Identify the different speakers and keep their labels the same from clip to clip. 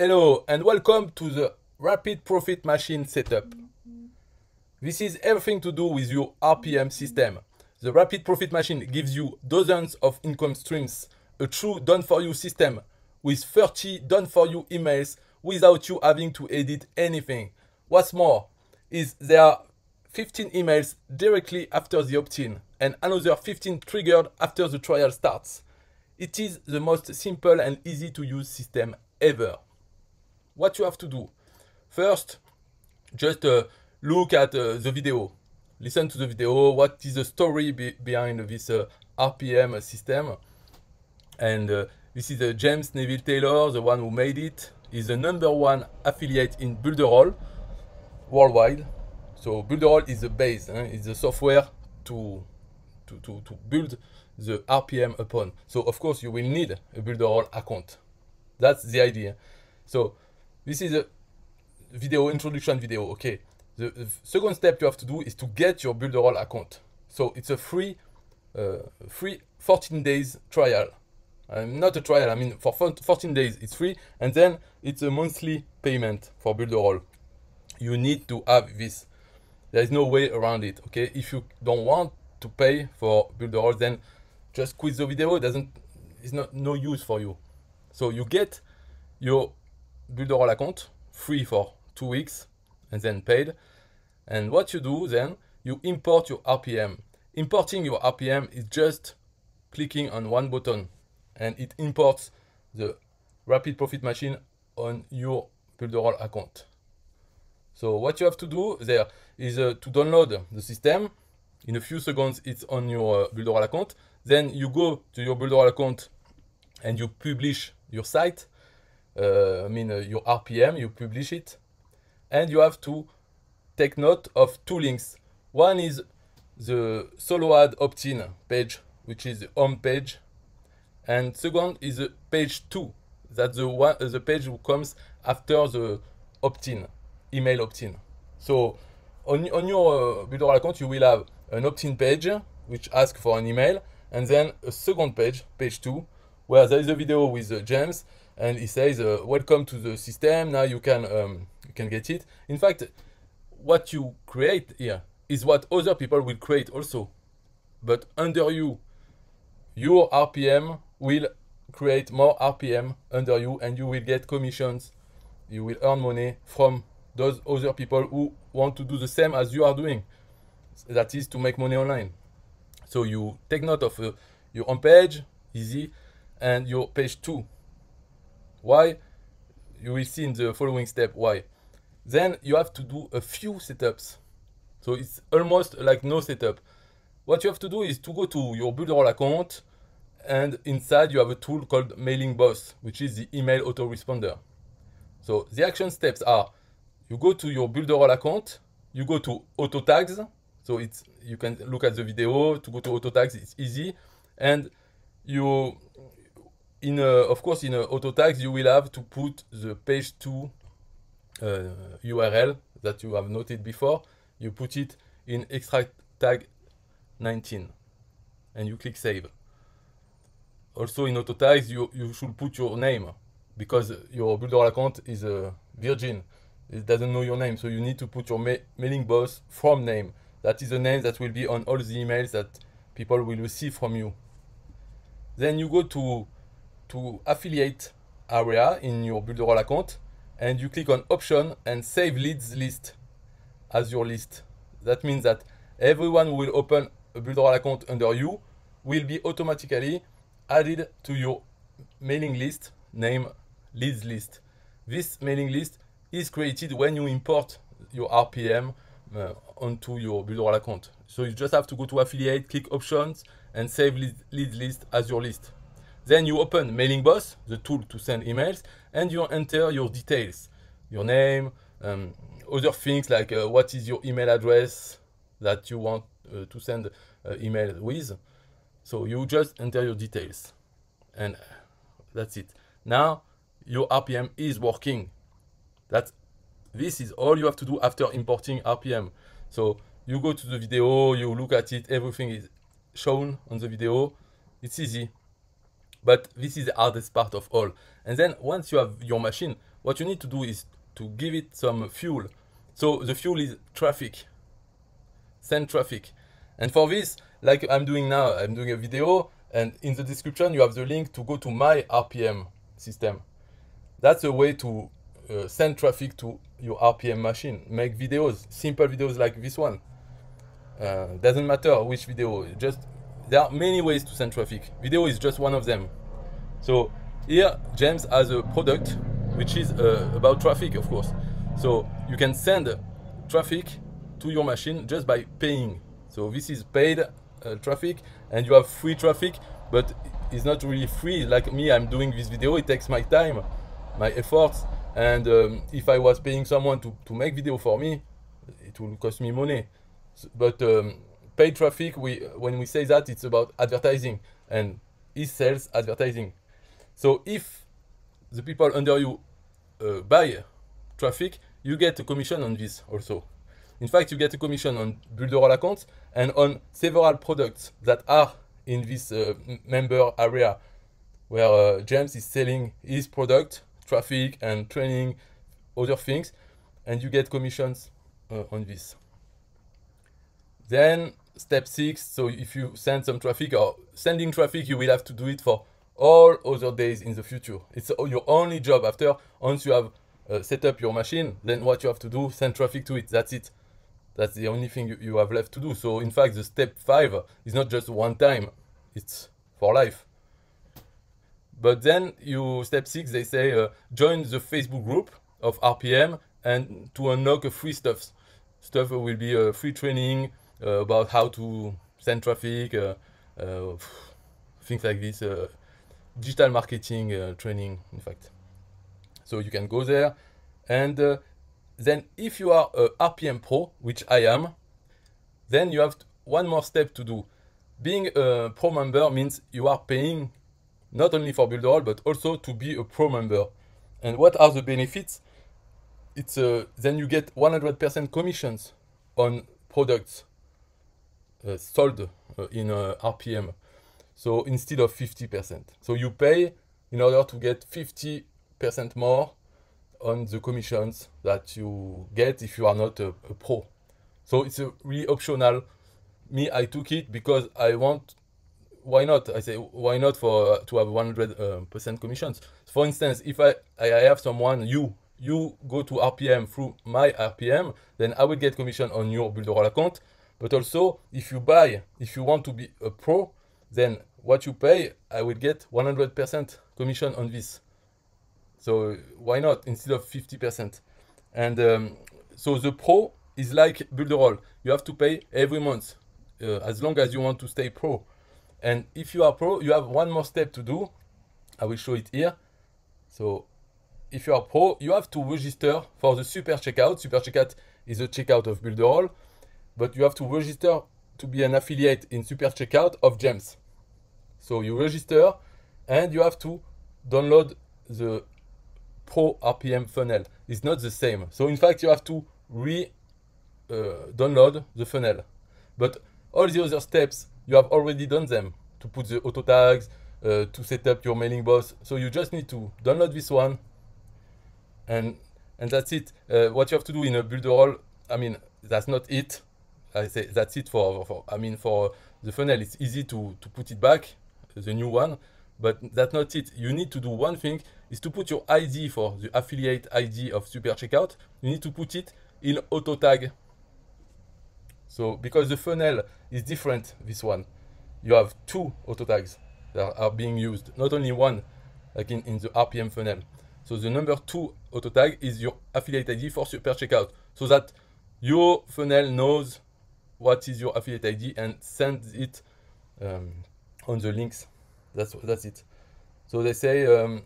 Speaker 1: Hello and welcome to the Rapid Profit Machine setup. This is everything to do with your RPM system. The Rapid Profit Machine gives you dozens of income streams, a true done-for-you system with 30 done-for-you emails without you having to edit anything. What's more is there are 15 emails directly after the opt-in and another 15 triggered after the trial starts. It is the most simple and easy to use system ever. What you have to do? First, just uh, look at uh, the video. Listen to the video. What is the story be behind this uh, RPM system? And uh, this is uh, James Neville Taylor, the one who made it. He's the number one affiliate in Builderall worldwide. So Builderall is the base. Eh? It's the software to, to, to, to build the RPM upon. So of course you will need a Builderall account. That's the idea. So this is a video introduction video. Okay. The, the second step you have to do is to get your Builderall account. So it's a free, uh, free 14 days trial. Um, not a trial. I mean, for 14 days it's free, and then it's a monthly payment for Builderall. You need to have this. There is no way around it. Okay. If you don't want to pay for Builderall, then just quit the video. It doesn't. It's not no use for you. So you get your Builderall account free for two weeks and then paid. And what you do then, you import your RPM. Importing your RPM is just clicking on one button and it imports the rapid profit machine on your Builderall account. So what you have to do there is uh, to download the system. In a few seconds, it's on your uh, Builderall account. Then you go to your Builderall account and you publish your site uh, I mean, uh, your RPM, you publish it, and you have to take note of two links. One is the solo ad opt-in page, which is the home page, and second is the page two, that's the one, uh, the page who comes after the opt-in, email opt-in. So on, on your uh, Builderall account, you will have an opt-in page, which asks for an email, and then a second page, page two, where there is a video with uh, James and he says, uh, "Welcome to the system. Now you can um, you can get it." In fact, what you create here is what other people will create also, but under you, your RPM will create more RPM under you, and you will get commissions. You will earn money from those other people who want to do the same as you are doing. That is to make money online. So you take note of uh, your home page, easy, and your page two why? You will see in the following step why. Then you have to do a few setups. So it's almost like no setup. What you have to do is to go to your Builderall account and inside you have a tool called Mailing Boss, which is the email autoresponder. So the action steps are you go to your Builderall account, you go to auto tags. So it's you can look at the video to go to auto tags, it's easy. And you in a, of course in auto tags you will have to put the page 2 uh, URL that you have noted before. You put it in extract tag 19 and you click save. Also in auto tags you, you should put your name because your builder account is a virgin. It doesn't know your name so you need to put your ma mailing boss from name. That is the name that will be on all the emails that people will receive from you. Then you go to to affiliate area in your Builderall account and you click on option and save leads list as your list. That means that everyone who will open a Builderall account under you will be automatically added to your mailing list name leads list. This mailing list is created when you import your RPM uh, onto your Builderall account. So you just have to go to affiliate, click options and save leads list as your list. Then you open Mailing Boss, the tool to send emails, and you enter your details, your name, um, other things like uh, what is your email address that you want uh, to send uh, email with. So you just enter your details, and that's it. Now your RPM is working. That this is all you have to do after importing RPM. So you go to the video, you look at it, everything is shown on the video. It's easy. But this is the hardest part of all. And then once you have your machine what you need to do is to give it some fuel. So the fuel is traffic, send traffic. And for this, like I'm doing now, I'm doing a video and in the description you have the link to go to my RPM system. That's a way to uh, send traffic to your RPM machine. Make videos, simple videos like this one. Uh, doesn't matter which video, just there are many ways to send traffic. Video is just one of them. So here James has a product which is uh, about traffic, of course. So you can send traffic to your machine just by paying. So this is paid uh, traffic, and you have free traffic, but it's not really free. Like me, I'm doing this video. It takes my time, my efforts, and um, if I was paying someone to, to make video for me, it will cost me money. But um, paid traffic, we when we say that, it's about advertising, and he sells advertising. So if the people under you uh, buy traffic, you get a commission on this also. In fact, you get a commission on Builderall accounts and on several products that are in this uh, member area where uh, James is selling his product, traffic and training, other things, and you get commissions uh, on this. Then step six, so if you send some traffic or sending traffic, you will have to do it for all other days in the future. It's your only job after, once you have uh, set up your machine, then what you have to do, send traffic to it. That's it. That's the only thing you, you have left to do. So in fact, the step five is not just one time, it's for life. But then you step six, they say uh, join the Facebook group of RPM and to unlock a free stuff. Stuff will be a free training uh, about how to send traffic, uh, uh things like this, uh, digital marketing uh, training, in fact. So you can go there. And uh, then if you are a RPM Pro, which I am, then you have one more step to do. Being a pro member means you are paying not only for Builderall, but also to be a pro member. And what are the benefits? It's uh, then you get 100% commissions on products uh, sold uh, in uh, RPM. So instead of 50%. So you pay in order to get 50% more on the commissions that you get if you are not a, a pro. So it's a really optional. Me, I took it because I want. Why not? I say why not for uh, to have 100 uh, percent commissions. For instance, if I I have someone you you go to RPM through my RPM, then I will get commission on your Builder account. But also, if you buy, if you want to be a pro, then what you pay, I will get 100% commission on this. So why not instead of 50%? And um, so the pro is like Builderall. You have to pay every month uh, as long as you want to stay pro. And if you are pro, you have one more step to do. I will show it here. So if you are pro, you have to register for the super checkout. Super checkout is a checkout of Builderall, but you have to register to be an affiliate in super checkout of James. So you register and you have to download the Pro RPM funnel. It's not the same. So in fact, you have to re uh, download the funnel. But all the other steps, you have already done them to put the auto tags, uh, to set up your mailing boss. So you just need to download this one, and and that's it. Uh, what you have to do in a Builderall, I mean, that's not it. I say that's it for, for I mean for the funnel. It's easy to to put it back, the new one, but that's not it. You need to do one thing is to put your ID for the affiliate ID of Super Checkout. You need to put it in auto tag. So because the funnel is different, this one, you have two auto tags that are being used, not only one, like in, in the RPM funnel. So the number two auto tag is your affiliate ID for Super Checkout, so that your funnel knows what is your affiliate ID and send it um, on the links. That's that's it. So they say um,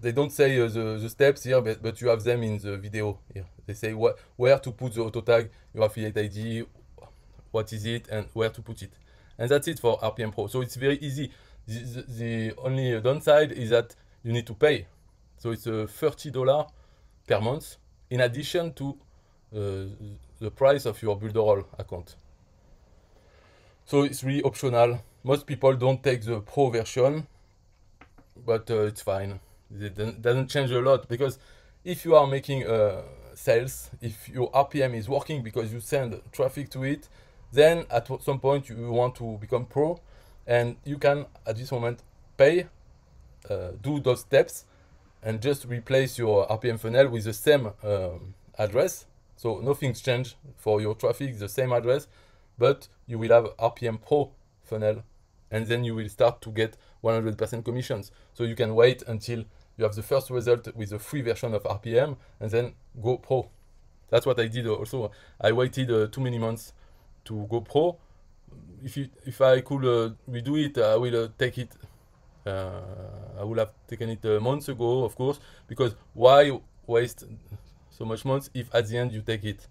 Speaker 1: they don't say uh, the, the steps here, but, but you have them in the video here. They say wh where to put the auto tag, your affiliate ID, what is it, and where to put it. And that's it for RPM Pro. So it's very easy. The, the, the only downside is that you need to pay. So it's uh, $30 per month in addition to the price of your Builderall account. So it's really optional. Most people don't take the Pro version, but uh, it's fine. It doesn't change a lot because if you are making uh, sales, if your RPM is working because you send traffic to it, then at some point you want to become pro, and you can at this moment pay, uh, do those steps, and just replace your RPM funnel with the same um, address. So nothing's changed for your traffic, the same address, but you will have RPM Pro funnel, and then you will start to get 100% commissions. So you can wait until you have the first result with the free version of RPM, and then go pro. That's what I did also. I waited uh, too many months to go pro. If you, if I could uh, redo it, I will uh, take it. Uh, I would have taken it uh, months ago, of course, because why waste so much months if at the end you take it?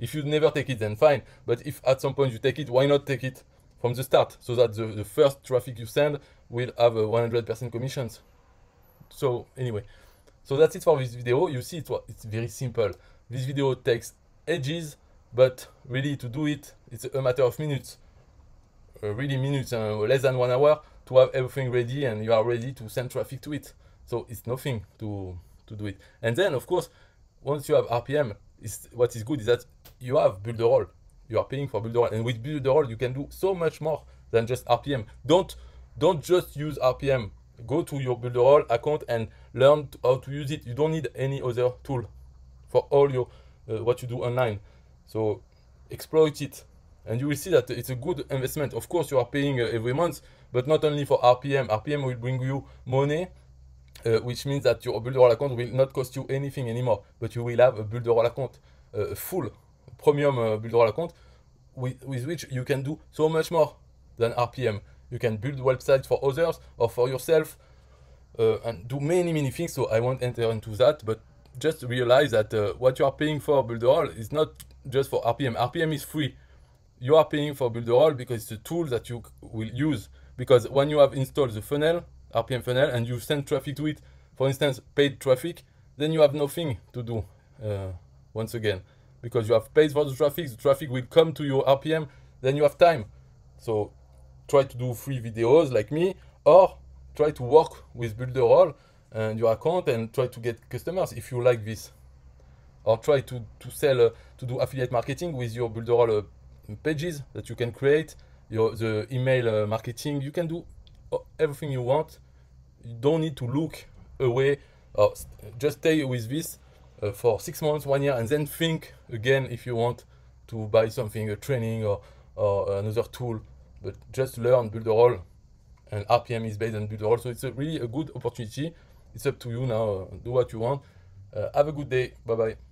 Speaker 1: If you never take it, then fine. But if at some point you take it, why not take it from the start so that the, the first traffic you send will have a 100% commissions? So anyway, so that's it for this video. You see, it, it's very simple. This video takes ages, but really to do it, it's a matter of minutes. Uh, really minutes, uh, less than one hour to have everything ready and you are ready to send traffic to it. So it's nothing to, to do it. And then, of course, once you have RPM, what is good is that you have Builderall. You are paying for Builderall. And with Builderall, you can do so much more than just RPM. Don't, don't just use RPM go to your Builderall account and learn how to use it. You don't need any other tool for all your uh, what you do online. So exploit it, and you will see that it's a good investment. Of course, you are paying uh, every month, but not only for RPM. RPM will bring you money, uh, which means that your Builderall account will not cost you anything anymore. But you will have a Builderall account, uh, full premium uh, Builderall account, with, with which you can do so much more than RPM. You can build websites for others or for yourself uh, and do many, many things. So I won't enter into that, but just realize that uh, what you are paying for Builderall is not just for RPM. RPM is free. You are paying for Builderall because it's a tool that you will use. Because when you have installed the funnel, RPM funnel, and you send traffic to it, for instance, paid traffic, then you have nothing to do uh, once again. Because you have paid for the traffic, the traffic will come to your RPM, then you have time. So try to do free videos like me, or try to work with Builderall and your account and try to get customers if you like this. Or try to, to sell, uh, to do affiliate marketing with your Builderall uh, pages that you can create, your the email uh, marketing. You can do everything you want. You don't need to look away or just stay with this uh, for six months, one year, and then think again if you want to buy something, a training or, or another tool but just learn Builderall and RPM is based on Builderall. So it's a really a good opportunity. It's up to you now. Uh, do what you want. Uh, have a good day. Bye bye.